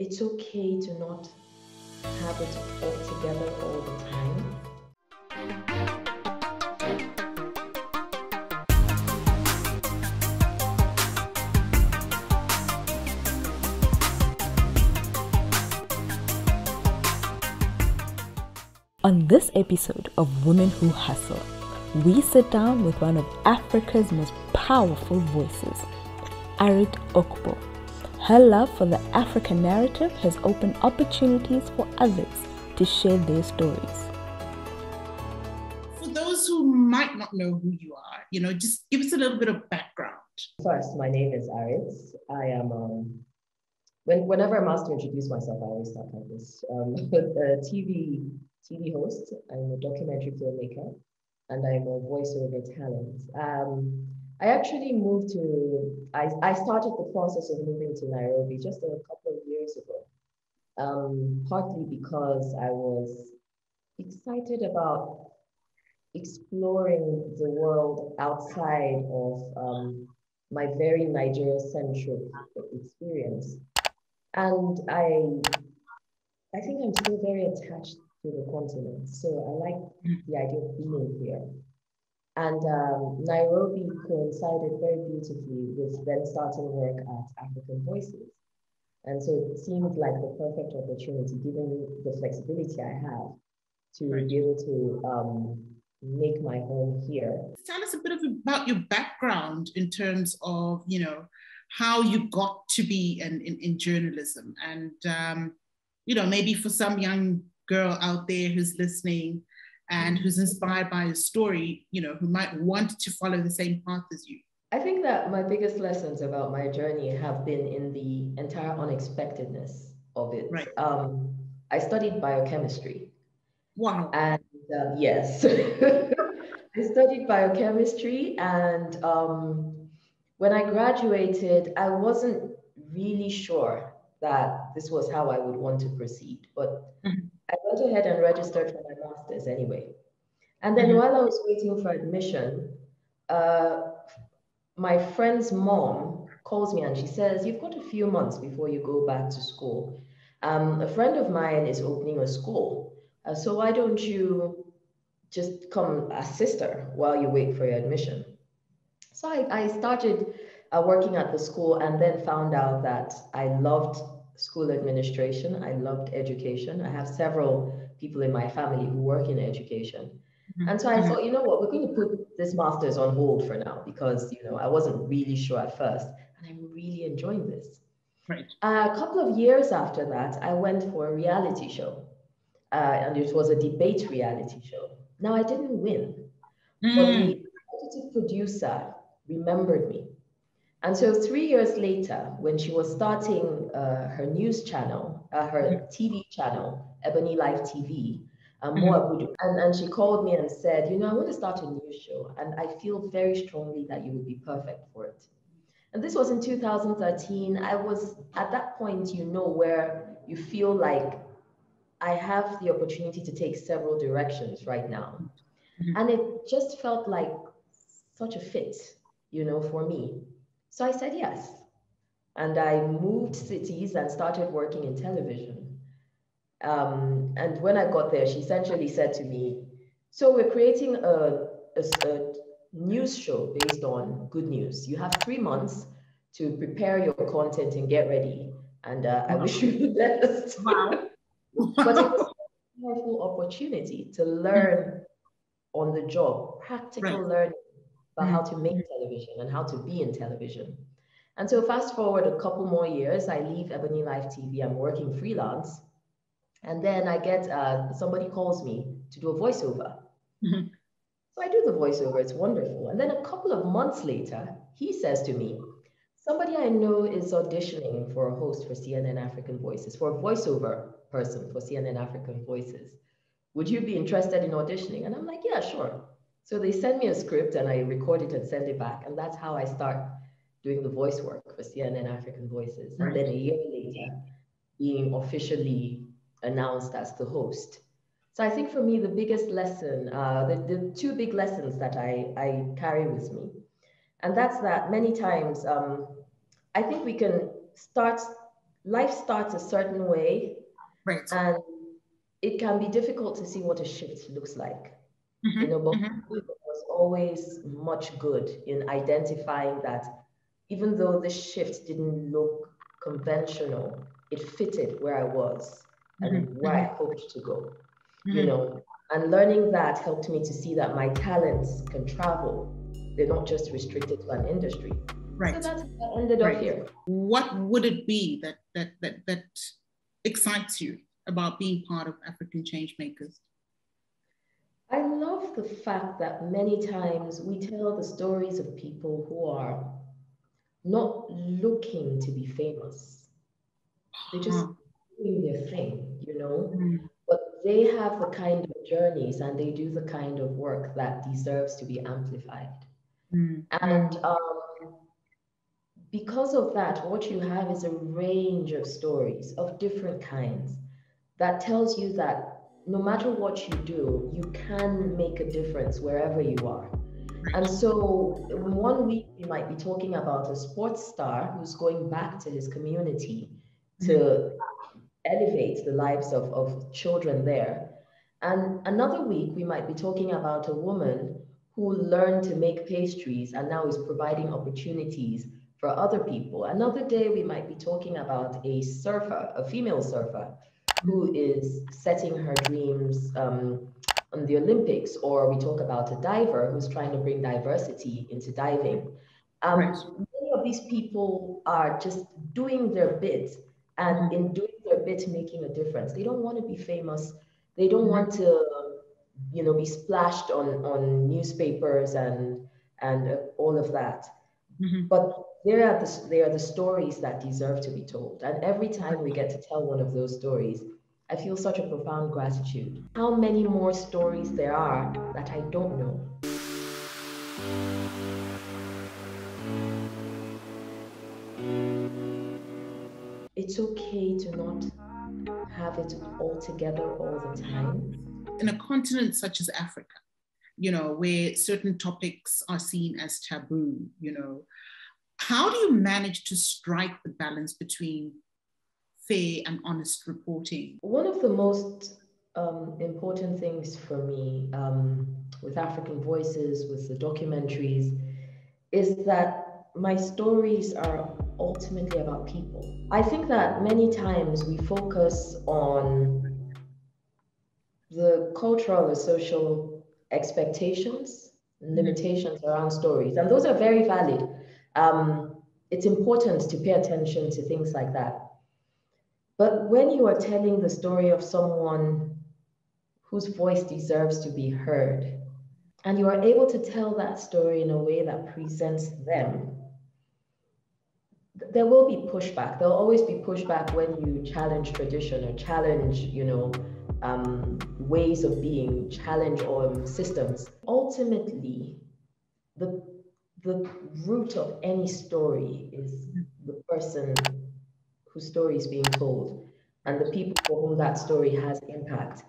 it's okay to not have it all together all the time. On this episode of Women Who Hustle, we sit down with one of Africa's most powerful voices, Arit Okpo. Her love for the African narrative has opened opportunities for others to share their stories. For those who might not know who you are, you know, just give us a little bit of background. First, my name is Arit. I am, um, when, whenever I'm asked to introduce myself, I always start like this. Um, a TV, TV host, I'm a documentary filmmaker, and I'm a voiceover talent. Um, I actually moved to, I, I started the process of moving to Nairobi just a couple of years ago, um, partly because I was excited about exploring the world outside of um, my very Nigeria-centric experience. And I, I think I'm still very attached to the continent. So I like the idea of being here. And um, Nairobi coincided very beautifully with then starting work at African Voices. And so it seemed like the perfect opportunity, given the flexibility I have, to right. be able to um, make my home here. Tell us a bit of, about your background in terms of, you know, how you got to be in, in, in journalism. And, um, you know, maybe for some young girl out there who's listening, and who's inspired by a story, you know, who might want to follow the same path as you? I think that my biggest lessons about my journey have been in the entire unexpectedness of it. Right. Um, I studied biochemistry. Wow. And uh, yes, I studied biochemistry. And um, when I graduated, I wasn't really sure that this was how I would want to proceed. But mm-hmm. I went ahead and registered for my master's anyway. And then mm-hmm. while I was waiting for admission, uh, my friend's mom calls me and she says, You've got a few months before you go back to school. Um, a friend of mine is opening a school. Uh, so why don't you just come assist her while you wait for your admission? So I, I started uh, working at the school and then found out that I loved school administration. I loved education. I have several people in my family who work in education. Mm-hmm. And so I mm-hmm. thought, you know what, we're going to put this master's on hold for now because, you know, I wasn't really sure at first. And I'm really enjoying this. Right. Uh, a couple of years after that, I went for a reality show. Uh, and it was a debate reality show. Now, I didn't win, mm. but the executive producer remembered me and so three years later, when she was starting uh, her news channel, uh, her. TV channel, EbonyLife TV, um, mm-hmm. and, and she called me and said, you know, I want to start a new show, and I feel very strongly that you would be perfect for it. And this was in 2013. I was at that point, you know, where you feel like I have the opportunity to take several directions right now. Mm-hmm. And it just felt like such a fit, you know, for me. So I said yes. And I moved cities and started working in television. Um, and when I got there, she essentially said to me, So we're creating a, a, a news show based on good news. You have three months to prepare your content and get ready. And uh, I wish you the best. Wow. but it was a powerful opportunity to learn on the job, practical right. learning about mm-hmm. how to make television and how to be in television. And so fast forward a couple more years, I leave EbonyLife TV. I'm working freelance. And then I get uh, somebody calls me to do a voiceover. Mm-hmm. So I do the voiceover, it's wonderful. And then a couple of months later, he says to me, Somebody I know is auditioning for a host for CNN African Voices, for a voiceover person for CNN African Voices. Would you be interested in auditioning? And I'm like, Yeah, sure. So they send me a script and I record it and send it back. And that's how I start doing the voice work for CNN African Voices. And then a year later, being officially announced as the host. So I think for me, the biggest lesson, uh, the, the two big lessons that I, I carry with me, and that's that many times um, I think we can start life starts a certain way. Right. And it can be difficult to see what a shift looks like. Mm-hmm. You know, but mm-hmm. was always much good in identifying that even though the shift didn't look conventional, it fitted where I was and mm-hmm. where I mm-hmm. hoped to go. You mm-hmm. know, and learning that helped me to see that my talents can travel. They're not just restricted to an industry. Right. So that's how I ended right. up here. What would it be that that that that excites you about being part of African change makers? I love the fact that many times we tell the stories of people who are not looking to be famous. They're just uh-huh. doing their thing, you know? Mm. But they have the kind of journeys and they do the kind of work that deserves to be amplified. Mm. And um, because of that, what you have is a range of stories of different kinds that tells you that no matter what you do, you can make a difference wherever you are. And so, one week we might be talking about a sports star who's going back to his community to elevate the lives of, of children there. And another week we might be talking about a woman who learned to make pastries and now is providing opportunities for other people. Another day we might be talking about a surfer, a female surfer who is setting her dreams um, on the Olympics, or we talk about a diver who's trying to bring diversity into diving. Um, right. Many of these people are just doing their bit, and mm-hmm. in doing their bit, making a difference. They don't want to be famous. They don't mm-hmm. want to, you know, be splashed on on newspapers and and uh, all of that. Mm-hmm. But they are the they are the stories that deserve to be told. And every time we get to tell one of those stories, I feel such a profound gratitude. How many more stories there are that I don't know. It's okay to not have it all together all the time. In a continent such as Africa, you know, where certain topics are seen as taboo, you know, how do you manage to strike the balance between fair and honest reporting? One of the most um, important things for me um, with African Voices, with the documentaries, is that my stories are ultimately about people. I think that many times we focus on the cultural or social expectations, limitations around stories, and those are very valid um, it's important to pay attention to things like that. But when you are telling the story of someone whose voice deserves to be heard, and you are able to tell that story in a way that presents them, there will be pushback. There'll always be pushback when you challenge tradition or challenge, you know, um, ways of being, challenge or systems. Ultimately, the the root of any story is the person whose story is being told and the people for whom that story has impact.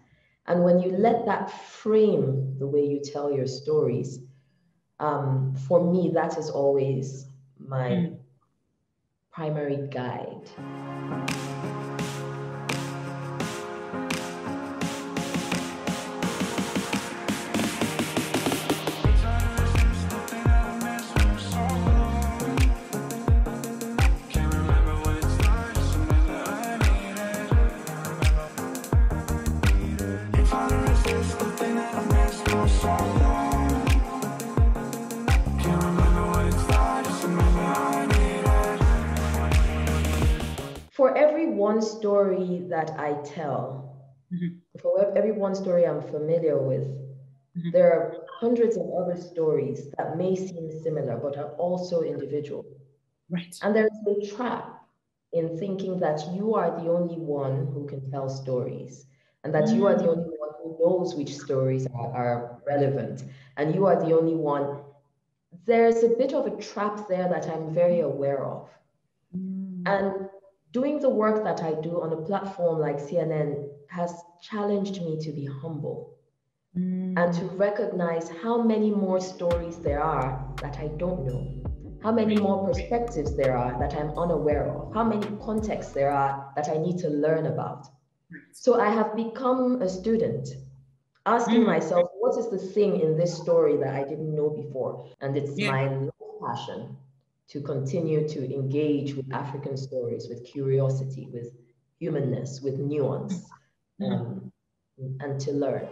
And when you let that frame the way you tell your stories, um, for me, that is always my mm. primary guide. Story that I tell, mm-hmm. for every one story I'm familiar with, mm-hmm. there are hundreds of other stories that may seem similar but are also individual. Right. And there's a trap in thinking that you are the only one who can tell stories and that mm-hmm. you are the only one who knows which stories are, are relevant and you are the only one. There's a bit of a trap there that I'm very aware of. Mm. And doing the work that I do on a platform like CNN has challenged me to be humble mm. and to recognize how many more stories there are that I don't know. how many more perspectives there are that I'm unaware of, how many contexts there are that I need to learn about. So I have become a student, asking mm. myself, what is the thing in this story that I didn't know before? And it's yeah. my passion to continue to engage with African stories, with curiosity, with humanness, with nuance, mm. um, and to learn.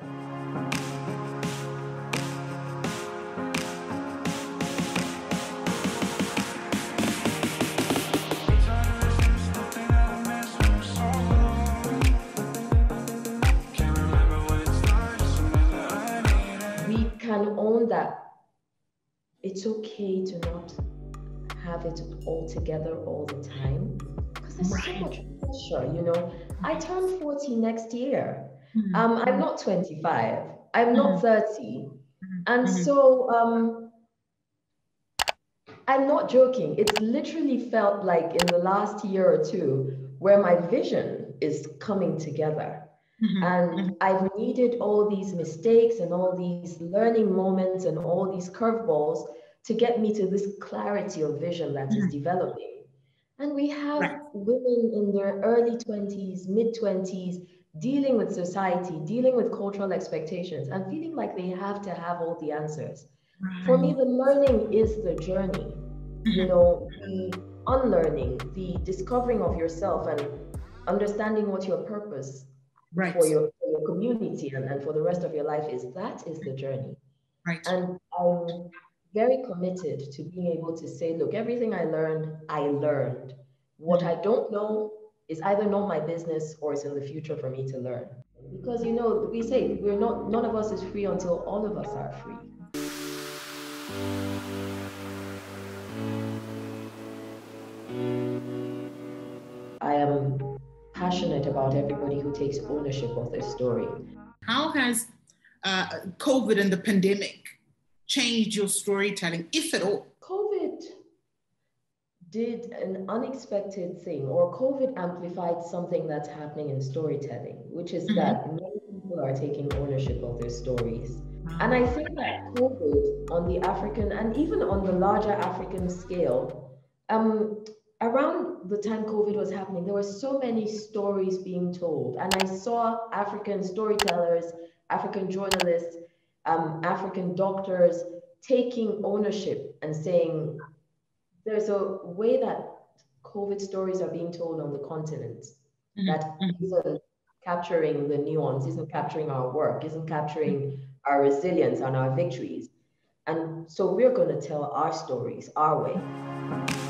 We can own that it's okay to not have it all together all the time because there's right. so much pressure you know i turn 40 next year mm-hmm. um, i'm not 25 i'm not mm-hmm. 30 mm-hmm. and mm-hmm. so um, i'm not joking it's literally felt like in the last year or two where my vision is coming together Mm-hmm. And mm-hmm. I've needed all these mistakes and all these learning moments and all these curveballs to get me to this clarity of vision that mm-hmm. is developing. And we have right. women in their early 20s, mid 20s, dealing with society, dealing with cultural expectations, and feeling like they have to have all the answers. Right. For me, the learning is the journey. You mm-hmm. know, the unlearning, the discovering of yourself and understanding what your purpose right. for, your, for your community and, and for the rest of your life is that is the journey. Right. And very committed to being able to say, look, everything I learned, I learned. What I don't know is either not my business or it's in the future for me to learn. Because you know, we say we're not none of us is free until all of us are free. I am passionate about everybody who takes ownership of their story. How has uh, COVID and the pandemic changed your storytelling, if at all? COVID did an unexpected thing, or COVID amplified something that's happening in storytelling, which is mm-hmm. that many people are taking ownership of their stories. And I think that COVID on the African and even on the larger African scale um, around the time COVID was happening, there were so many stories being told. And I saw African storytellers, African journalists, um, African doctors taking ownership and saying, there's a way that COVID stories are being told on the continent mm-hmm. that isn't capturing the nuance, isn't capturing our work, isn't capturing our resilience and our victories. And so we're going to tell our stories our way.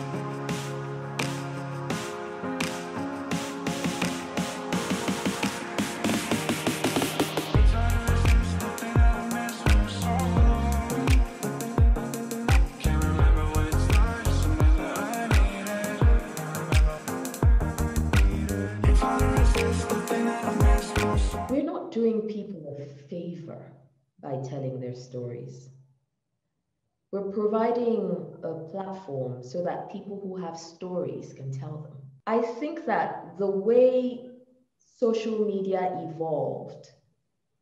We're providing a platform so that people who have stories can tell them. I think that the way social media evolved,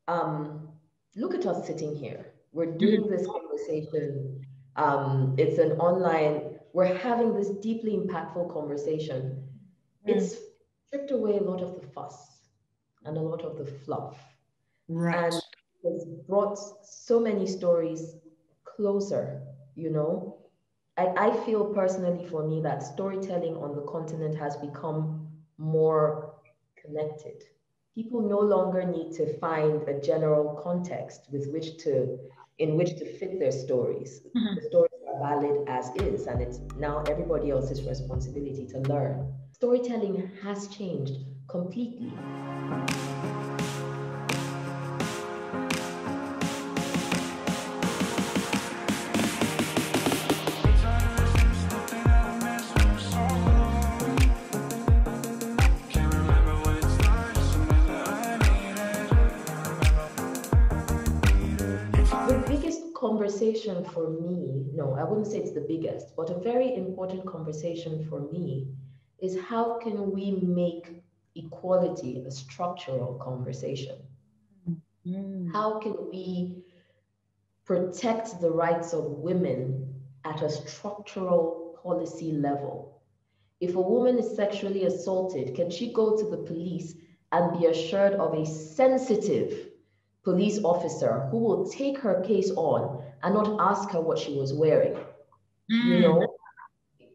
um, look at us sitting here. We're doing this conversation. Um, it's an online, we're having this deeply impactful conversation. Mm. It's stripped away a lot of the fuss and a lot of the fluff. Right. And has brought so many stories closer, you know. I, I feel personally for me that storytelling on the continent has become more connected. People no longer need to find a general context with which to in which to fit their stories. Mm-hmm. The stories are valid as is, and it's now everybody else's responsibility to learn. Storytelling has changed completely. Conversation for me, no, I wouldn't say it's the biggest, but a very important conversation for me is how can we make equality a structural conversation? Mm. How can we protect the rights of women at a structural policy level. If a woman is sexually assaulted, can she go to the police and be assured of a sensitive police officer who will take her case on and not ask her what she was wearing? Mm. You know,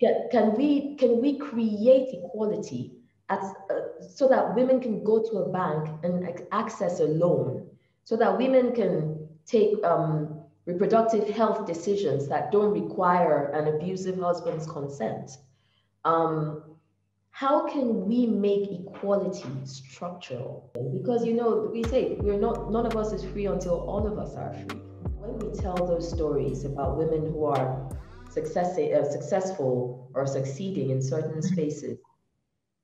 can, can we can we create equality as, uh, so that women can go to a bank and access a loan, so that women can take um, reproductive health decisions that don't require an abusive husband's consent. Um, how can we make equality structural? Because you know, we say we're not none of us is free until all of us are free. When we tell those stories about women who are success, uh, successful or succeeding in certain spaces,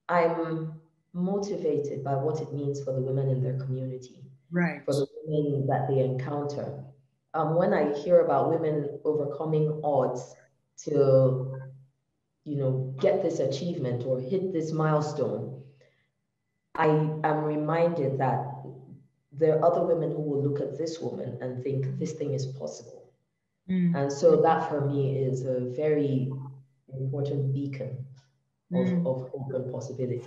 I'm motivated by what it means for the women in their community, right? For the women that they encounter. Um, when I hear about women overcoming odds to, you know, get this achievement or hit this milestone, I am reminded that there are other women who will look at this woman and think this thing is possible. Mm. And so that for me is a very important beacon of, mm. of hope and possibility.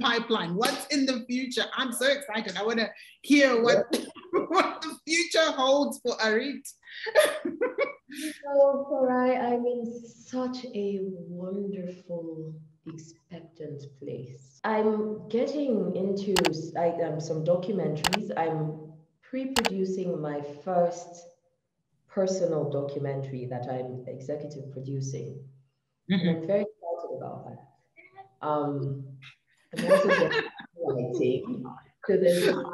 Pipeline? What's in the future? I'm so excited. I want to hear what, what the future holds for Arit. oh, Farai, I'm in such a wonderful, expectant place. I'm getting into I, um, some documentaries. I'm pre-producing my first personal documentary that I'm executive producing. Mm-hmm. I'm very excited about that. Um. So then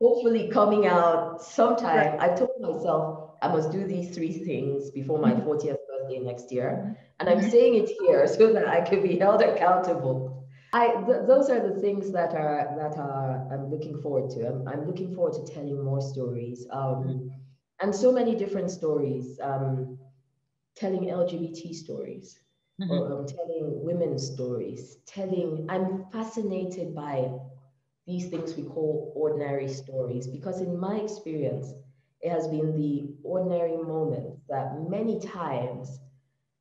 hopefully coming out sometime. I told myself I must do these three things before my 40th mm-hmm. birthday next year. And I'm saying it here so that I can be held accountable. I th- those are the things that are that are I'm looking forward to. I'm, I'm looking forward to telling more stories. Um, and so many different stories. Um, telling LGBT stories mm-hmm. or um, telling women's stories, telling, I'm fascinated by these things we call ordinary stories because in my experience, it has been the ordinary moments that many times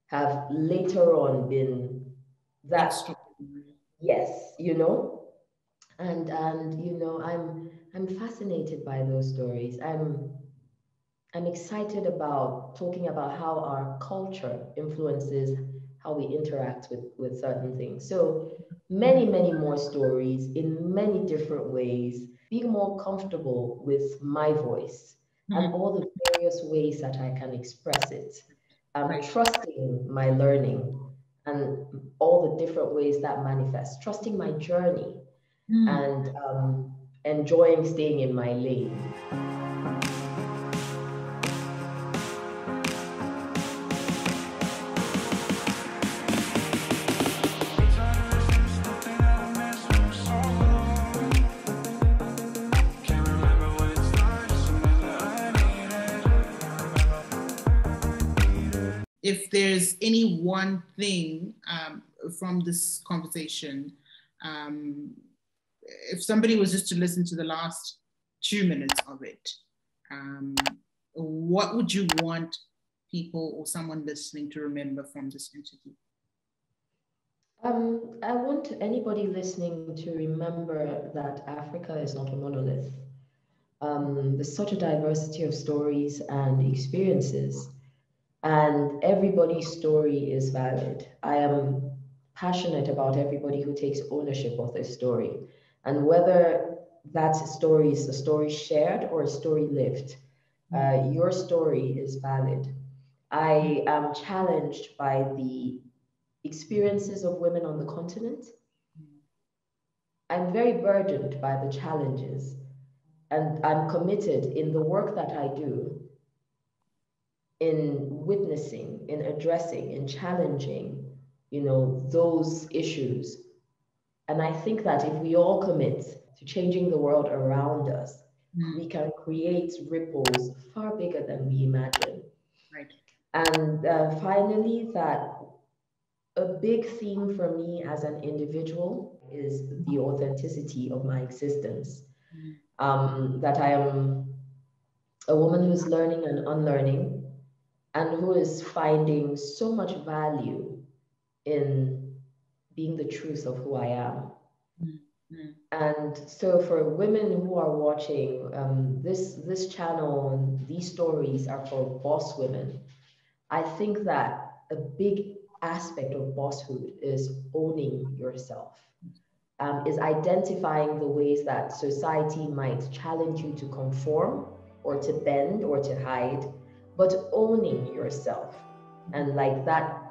have later on been that yes you know? And and you know i'm i'm fascinated by those stories. I'm i'm excited about talking about how our culture influences how we interact with, with certain things. So many, many more stories in many different ways, being more comfortable with my voice mm-hmm. and all the various ways that I can express it. Um, right. Trusting my learning and all the different ways that manifest, trusting my journey mm-hmm. and um, enjoying staying in my lane. If there's any one thing um, from this conversation, um, if somebody was just to listen to the last two minutes of it, um, what would you want people or someone listening to remember from this interview? Um, I want anybody listening to remember that Africa is not a monolith. Um, there's such a diversity of stories and experiences and everybody's story is valid. I am passionate about everybody who takes ownership of their story. And whether that story is a story shared or a story lived, uh, your story is valid. I am challenged by the experiences of women on the continent. I'm very burdened by the challenges, and I'm committed in the work that I do in witnessing, in addressing, in challenging, you know, those issues. And I think that if we all commit to changing the world around us, mm. we can create ripples far bigger than we imagine. Right. And uh, finally, that a big theme for me as an individual is the authenticity of my existence. Mm. Um, that I am a woman who's learning and unlearning and who is finding so much value in being the truth of who I am. Mm-hmm. And so, for women who are watching um, this this channel and these stories are for boss women, I think that a big aspect of bosshood is owning yourself. Um, is identifying the ways that society might challenge you to conform or to bend or to hide, but owning yourself. And like that,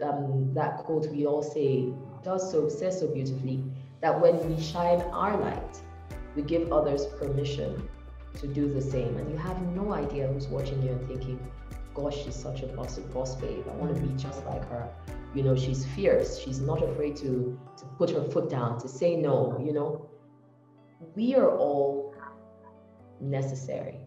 um, that quote we all say does so, says so beautifully, that when we shine our light, we give others permission to do the same. And you have no idea who's watching you and thinking, gosh, she's such a boss, boss babe. I want to be just like her. You know, she's fierce. She's not afraid to, to put her foot down, to say no, you know. We are all necessary